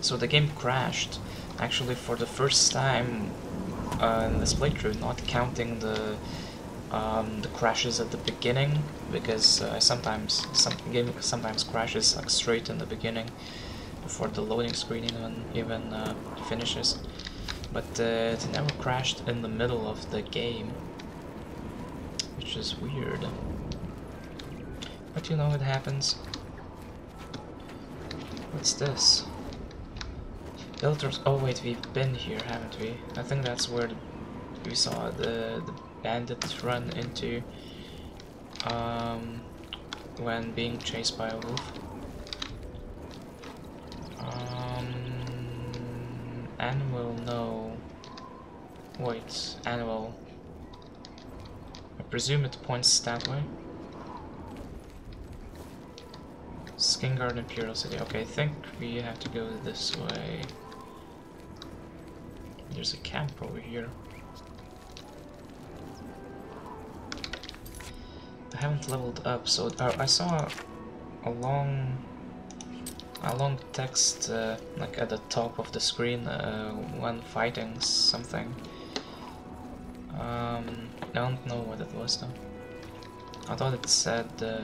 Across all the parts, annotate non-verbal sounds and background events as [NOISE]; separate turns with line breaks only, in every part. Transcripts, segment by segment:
So the game crashed, actually for the first time uh, in this playthrough, not counting the um, the crashes at the beginning, because uh, sometimes some game sometimes crashes like straight in the beginning before the loading screen even even uh, finishes. But uh, it never crashed in the middle of the game, which is weird. But you know it happens. What's this? Filters. Oh wait, we've been here, haven't we? I think that's where we saw the, the bandits run into um, when being chased by a wolf. Um, animal, no. Wait, animal. I presume it points that way. Skingrad Imperial City. Okay, I think we have to go this way. There's a camp over here. I haven't leveled up, so uh, I saw a long, a long text uh, like at the top of the screen uh, when fighting something. Um, I don't know what it was though. I thought it said uh,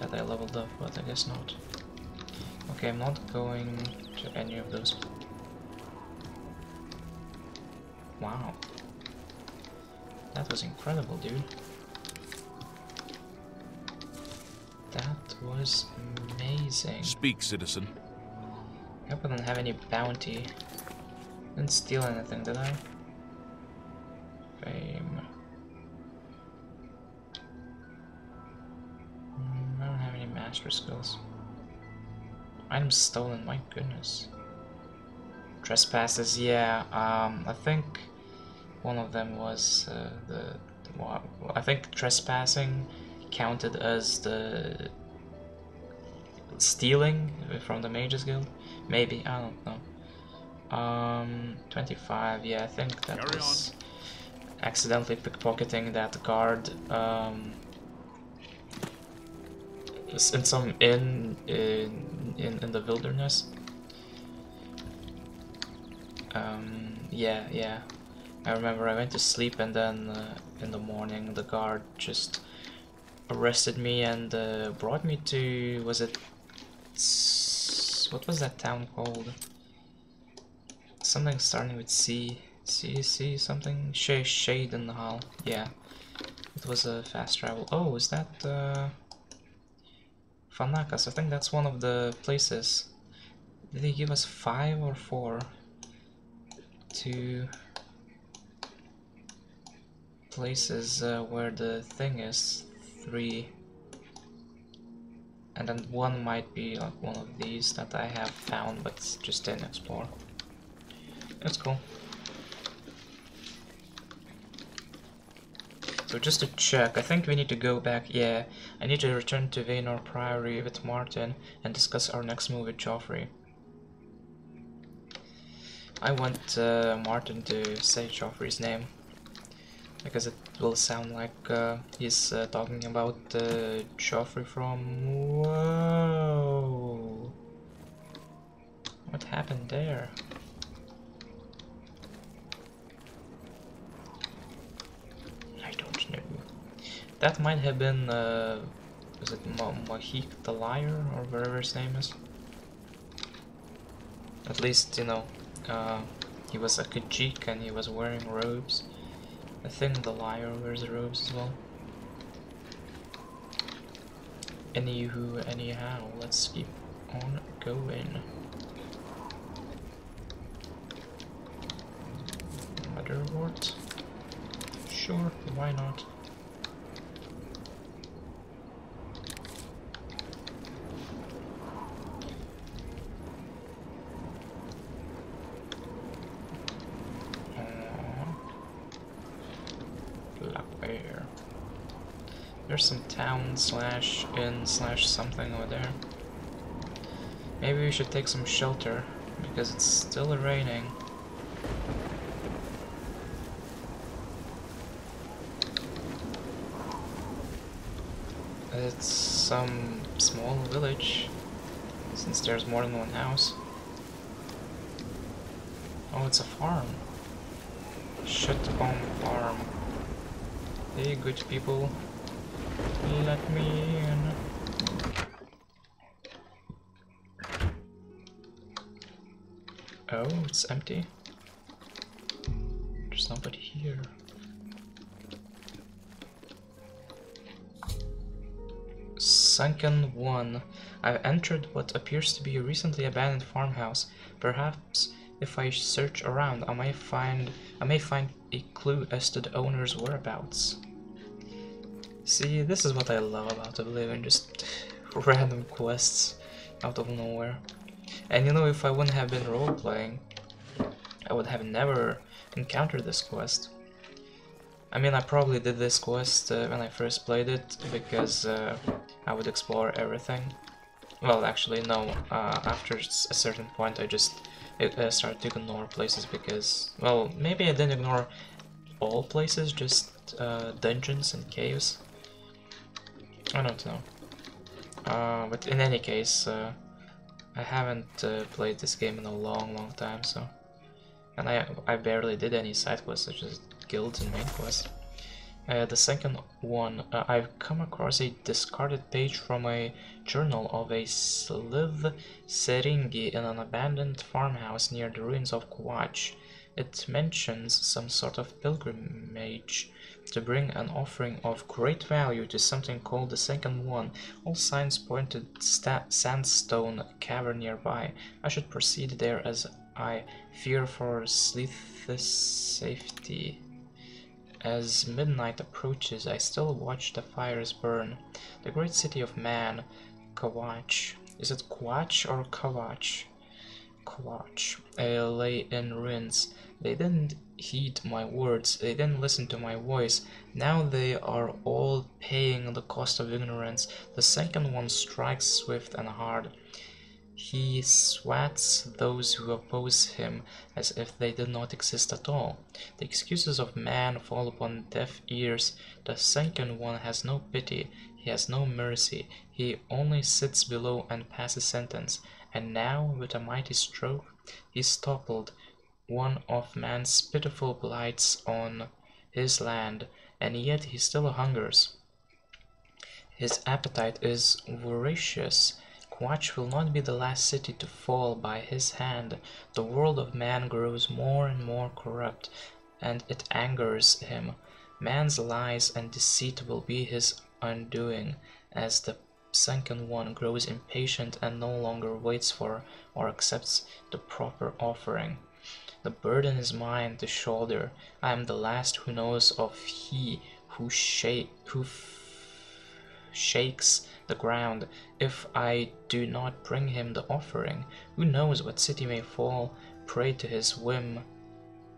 that I leveled up, but I guess not. Okay, I'm not going to any of those. Wow. That was incredible, dude. That was amazing.
Speak, citizen.
I hope I don't have any bounty. Didn't steal anything, did I? Fame. Mm, I don't have any master skills. Items stolen, my goodness. Trespasses, yeah, um, I think one of them was uh, the, the well, I think trespassing counted as the stealing from the Mages Guild. Maybe I don't know. Um, 25. Yeah, I think that
Carry
was accidentally pickpocketing that guard. Um, in some inn in in, in the wilderness. Um, yeah, yeah. I remember I went to sleep and then uh, in the morning the guard just arrested me and uh, brought me to was it what was that town called? Something starting with C. C C something Sh Cheydinhal. Yeah, it was a fast travel. Oh, is that uh, Fanakas? I think that's one of the places. Did he give us five or four? Two places uh, where the thing is. Three. And then one might be like one of these that I have found but just didn't explore. That's cool. So just to check, I think we need to go back, yeah, I need to return to Weynon Priory with Martin and discuss our next move with Jauffre. I want uh, Martin to say Jauffre's name because it will sound like uh, he's uh, talking about uh, Joffrey from. Whoa! What happened there? I don't know. That might have been. Uh, was it Mo M'aiq the Liar or whatever his name is? At least, you know, uh, he was a Khajiit and he was wearing robes. I think the liar wears the robes as well. Anywho, anyhow, let's keep on going. Motherwort? Sure, why not? There's some town slash inn slash something over there. Maybe we should take some shelter because it's still raining. It's some small village since there's more than one house. Oh, it's a farm. Shetcombe farm. Hey, good people. Let me in. Oh, it's empty. There's nobody here. Sunken 1. I've entered what appears to be a recently abandoned farmhouse. Perhaps if I search around, I may find I may find a clue as to the owner's whereabouts. See, this is what I love about Oblivion, just [LAUGHS] random quests out of nowhere. And you know, if I wouldn't have been role-playing, I would have never encountered this quest. I mean, I probably did this quest uh, when I first played it, because uh, I would explore everything. Well, actually, no, uh, after a certain point I just uh, started to ignore places because, well, maybe I didn't ignore all places, just uh, dungeons and caves. I don't know. Uh, but in any case, uh, I haven't uh, played this game in a long, long time, so... And I, I barely did any side quests, such as guilds and main quests. Uh, the second one, uh, I've come across a discarded page from a journal of a Slythe Seringi in an abandoned farmhouse near the ruins of Kvatch. It mentions some sort of pilgrimage to bring an offering of great value to something called the Second One. All signs point to sandstone cavern nearby. I should proceed there as I fear for Slythe's safety. As midnight approaches, I still watch the fires burn. The great city of man, Kvatch. Is it Kawach or Kawach? Kawach. Uh, lay in ruins. They didn't heed my words, they didn't listen to my voice. Now they are all paying the cost of ignorance. The second one strikes swift and hard. He swats those who oppose him as if they did not exist at all. The excuses of man fall upon deaf ears. The second one has no pity, he has no mercy, he only sits below and passes sentence. And now, with a mighty stroke, he toppled one of man's pitiful blights on his land, and yet he still hungers. His appetite is voracious Kvatch will not be the last city to fall by his hand. The world of man grows more and more corrupt, and it angers him. Man's lies and deceit will be his undoing, as the sunken one grows impatient and no longer waits for or accepts the proper offering. The burden is mine to shoulder. I am the last who knows of he who, shake, who shakes the ground. If I do not bring him the offering, who knows what city may fall prey to his whim.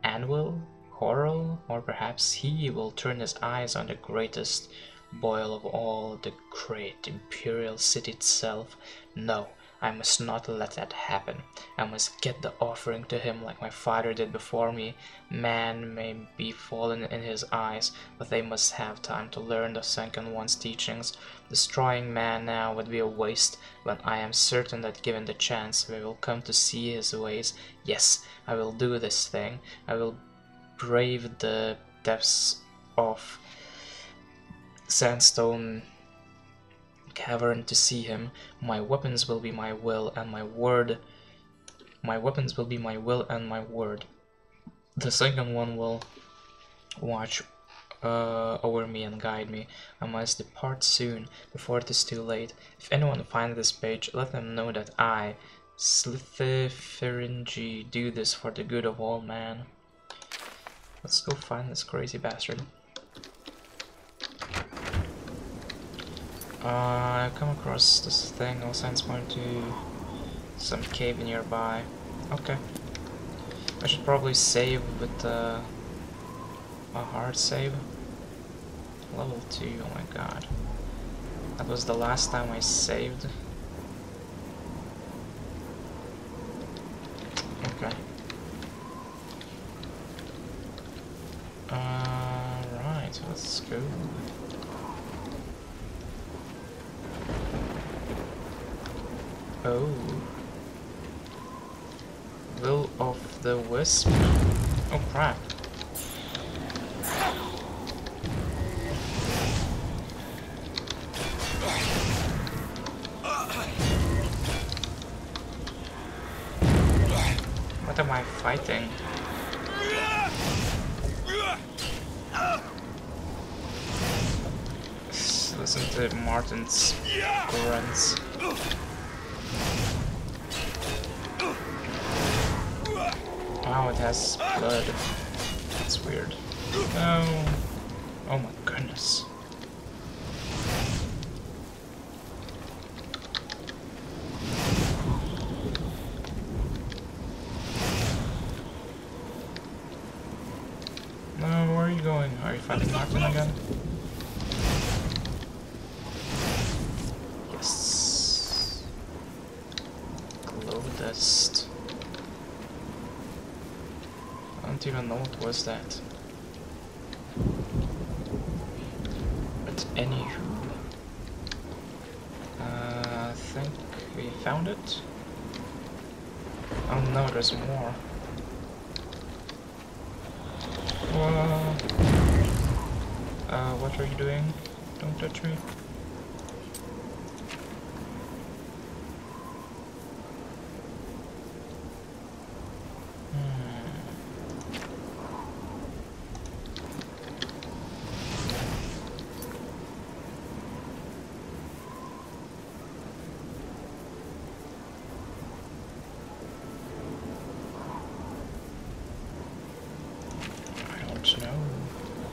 Anvil? Chorrol? Or perhaps he will turn his eyes on the greatest boil of all, the great imperial city itself. No, I must not let that happen. I must get the offering to him like my father did before me. Man may be fallen in his eyes, but they must have time to learn the Sunken One's teachings. Destroying man now would be a waste, but I am certain that given the chance, we will come to see his ways. Yes, I will do this thing. I will brave the depths of sandstone cavern to see him. My weapons will be my will and my word. My weapons will be my will and my word. The second one will watch uh, over me and guide me. I must depart soon, before it is too late. If anyone finds this page, let them know that I, Slithiferingi, do this for the good of all man. Let's go find this crazy bastard. Uh, I come across this thing, all signs point to some cave nearby. Okay. I should probably save with uh, a hard save. Level 2, oh my god. That was the last time I saved. Okay. Alright, uh, let's go. Oh. Will of the Wisp. Oh crap. What am I fighting? Listen to Martin's grunts. Wow, it has blood. That's weird. Oh. Oh my goodness. No, where are you going? Are you fighting Martin again? Yes. Glow dust. I don't even know what was that. But anywho, uh, I think we found it. Oh no, there's more. Whoa. Uh, what are you doing? Don't touch me.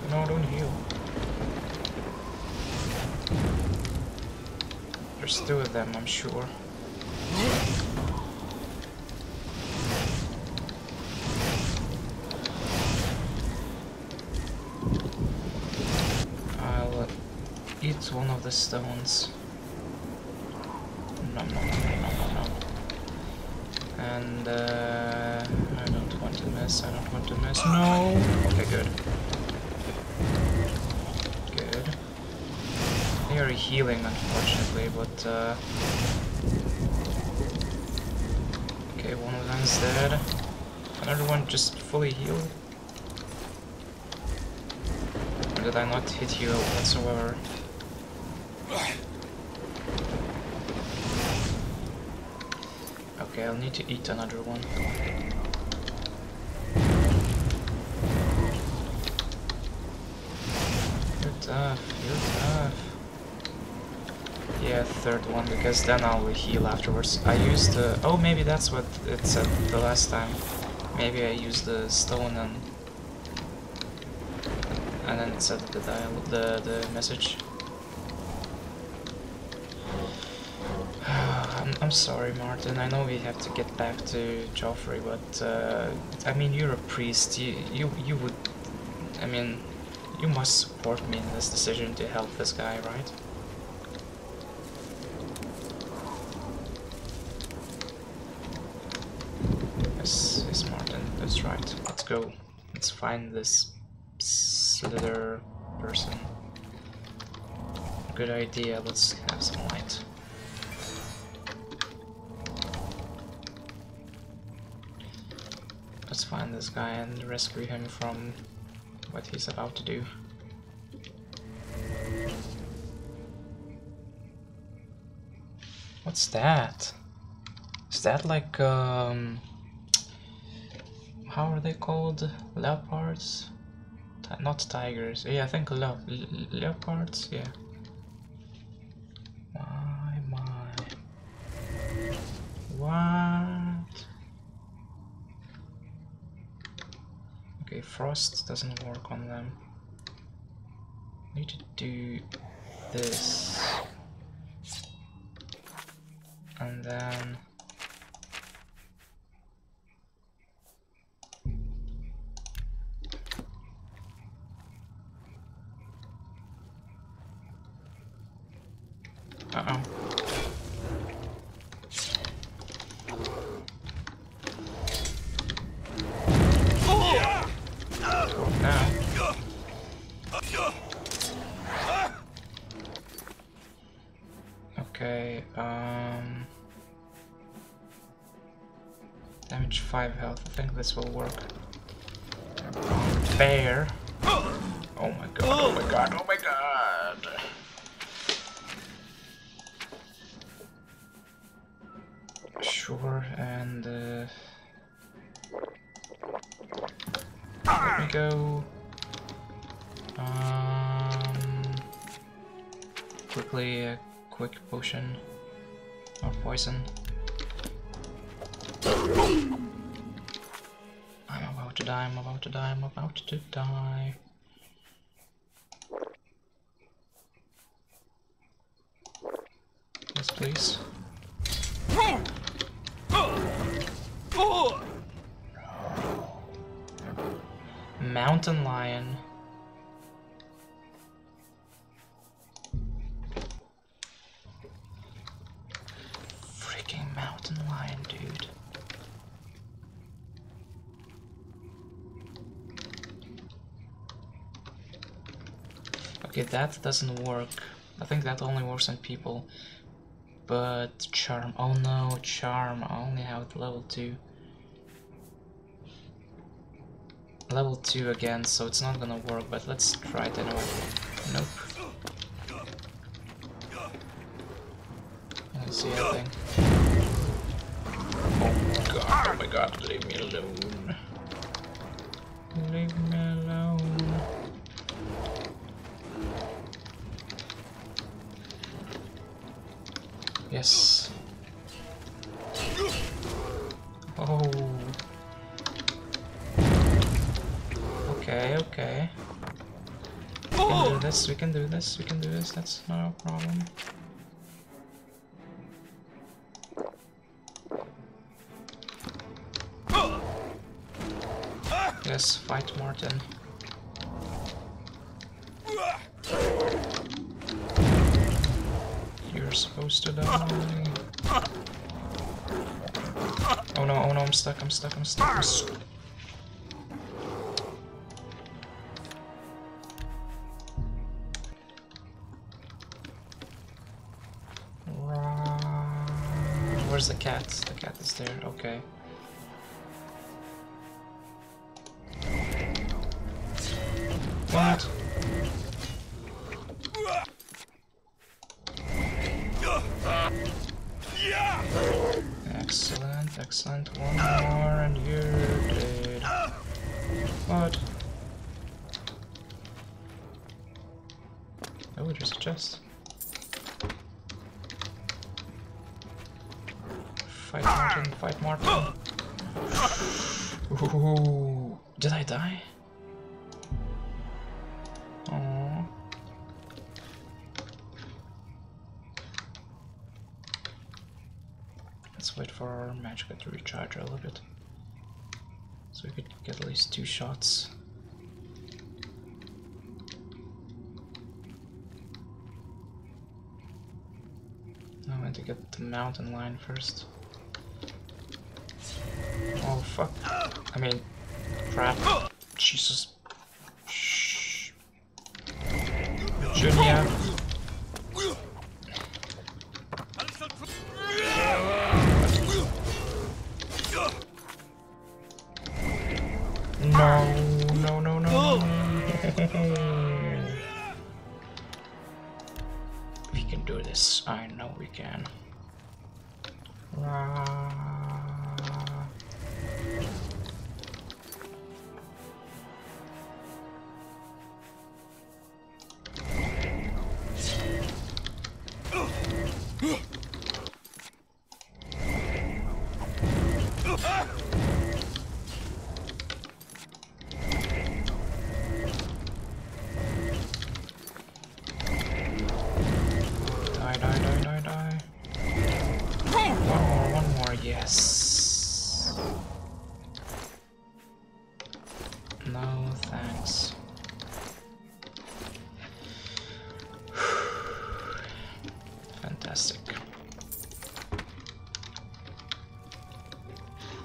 No, don't heal. There's two of them, I'm sure. I'll eat one of the stones. No, no, no, no, no, no. And uh, I don't want to miss, I don't want to miss. No! Okay, good. very healing, unfortunately, but... Uh... Okay, one of them's dead. Another one just fully healed. Or did I not hit you whatsoever? Okay, I'll need to eat another one. You're tough, you're tough. Yeah, third one, because then I'll heal afterwards. I used the... Oh, maybe that's what it said the last time. Maybe I used the stone and... And then it said the dial the, the message. [SIGHS] I'm, I'm sorry, Martin. I know we have to get back to Jauffre, but... Uh, I mean, you're a priest. You, you, you would... I mean, you must support me in this decision to help this guy, right? Right. Let's go. Let's find this slither person. Good idea, let's have some light. Let's find this guy and rescue him from what he's about to do. What's that? Is that like, um how are they called? Leopards? not tigers. Yeah, I think le leopards. Yeah. My my. What? Okay, frost doesn't work on them. Need to do this, and then. Damage 5 health. I think this will work. Bear. Oh my god, oh my god, oh my god. Sure, and uh, me go. Um, quickly, a quick potion of poison. I'm about to die, I'm about to die, I'm about to die. Yes, please. Mountain lion. Okay, that doesn't work. I think that only works on people. But charm, oh no, charm, I only have level 2. Level 2 again, so it's not gonna work, but let's try it anyway. Nope. I don't see anything. Oh god, oh my god, leave me alone. Leave me alone. Yes. Oh. Okay, okay. We can do this, we can do this, we can do this, that's no problem. Yes, fight Martin. You're supposed to uh, die. Oh no, oh no, I'm stuck, I'm stuck, I'm stuck. I'm stuck. Where's the cat? The cat is there, okay. Chest. Fight Martin, fight Martin. Ooh, did I die? Let's wait for our magic to recharge a little bit. So we could get at least two shots. I want to get the mountain lion first. Oh fuck. I mean, crap. Jesus. Shh. Junior. No, I know we can. No, thanks. Fantastic.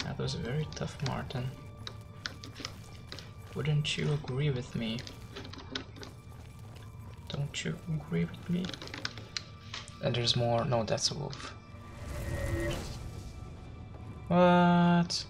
That was very tough, Martin. Wouldn't you agree with me? Don't you agree with me? And there's more. No, that's a wolf. What?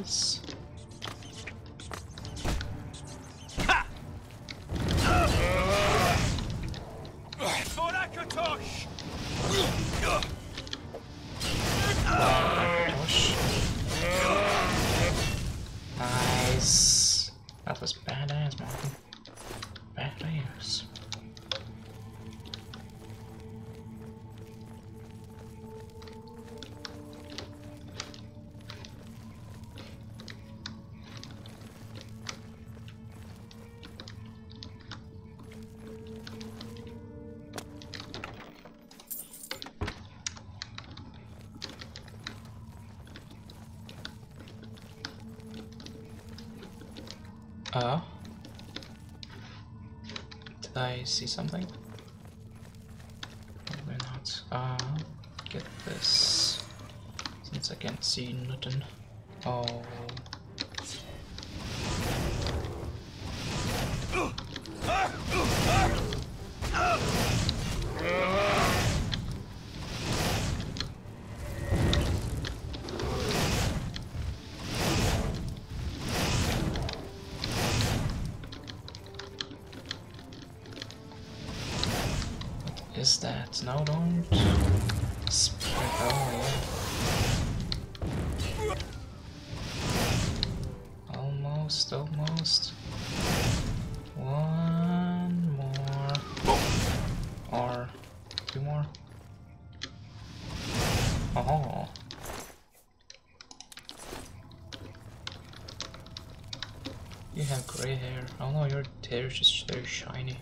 Please. I see something? Probably not. Uh, get this. Since I can't see nothing. Oh. Is that? No, don't. Spread. Oh, yeah. Almost, almost. One more. Or two more. Oh. You have gray hair. Oh no, your hair is just very shiny.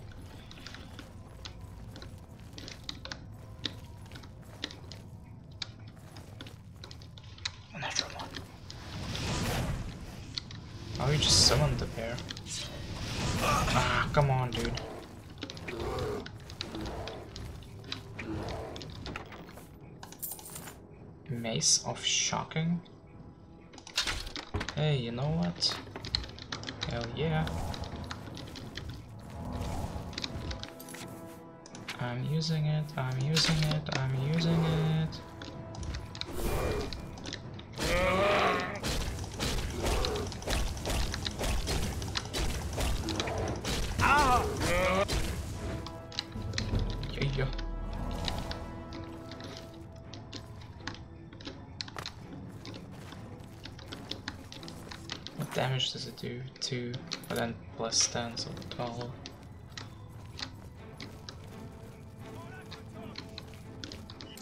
A natural one. Oh, you just summoned the bear. Ah, come on, dude. Mace of Shocking? Hey, you know what? Hell yeah. I'm using it, I'm using it, I'm using it. 2, but then plus 10, so 12.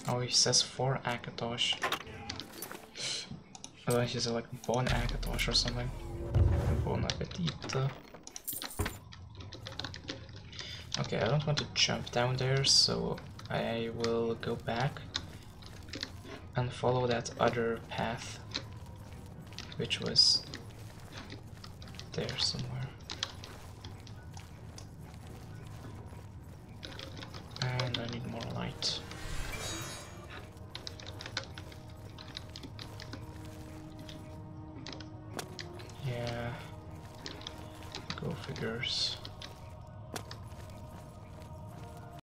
Oh, he says 4 Akatosh. [SIGHS] Otherwise he says like Bon Akatosh or something. Bon Appetit. Okay, I don't want to jump down there, so I will go back and follow that other path, which was there somewhere.